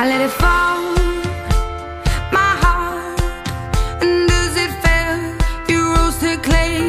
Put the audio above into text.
I let it fall, my heart, and as it fell, you rose to claim.